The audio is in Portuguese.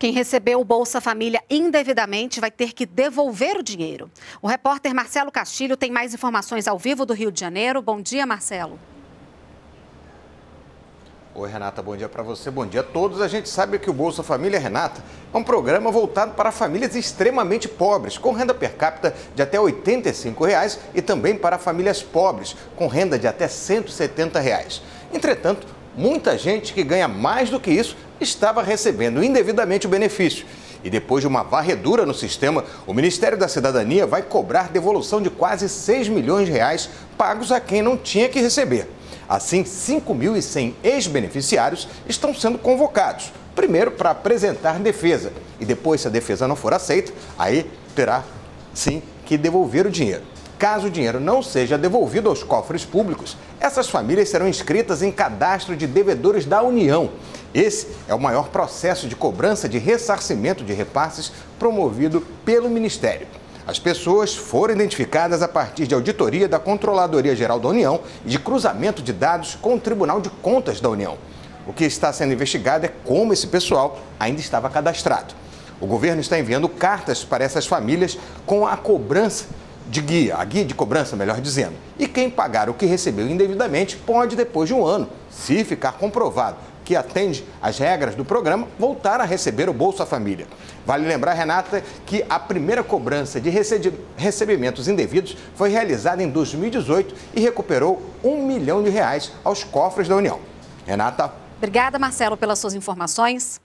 Quem recebeu o Bolsa Família indevidamente vai ter que devolver o dinheiro. O repórter Marcelo Castilho tem mais informações ao vivo do Rio de Janeiro. Bom dia, Marcelo. Oi, Renata, bom dia para você, bom dia a todos. A gente sabe que o Bolsa Família, Renata, é um programa voltado para famílias extremamente pobres, com renda per capita de até 85 reais, e também para famílias pobres, com renda de até 170 reais. Entretanto, muita gente que ganha mais do que isso estava recebendo indevidamente o benefício. E depois de uma varredura no sistema, o Ministério da Cidadania vai cobrar devolução de quase 6 milhões de reais pagos a quem não tinha que receber. Assim, 5.100 ex-beneficiários estão sendo convocados. Primeiro, para apresentar defesa. E depois, se a defesa não for aceita, aí terá sim que devolver o dinheiro. Caso o dinheiro não seja devolvido aos cofres públicos, essas famílias serão inscritas em cadastro de devedores da União. Esse é o maior processo de cobrança de ressarcimento de repasses promovido pelo Ministério. As pessoas foram identificadas a partir de auditoria da Controladoria Geral da União e de cruzamento de dados com o Tribunal de Contas da União. O que está sendo investigado é como esse pessoal ainda estava cadastrado. O governo está enviando cartas para essas famílias com a cobrança de guia, a guia de cobrança, melhor dizendo. E quem pagar o que recebeu indevidamente pode, depois de um ano, se ficar comprovado que atende às regras do programa, voltar a receber o Bolsa Família. Vale lembrar, Renata, que a primeira cobrança de recebimentos indevidos foi realizada em 2018 e recuperou um milhão de reais aos cofres da União. Renata. Obrigada, Marcelo, pelas suas informações.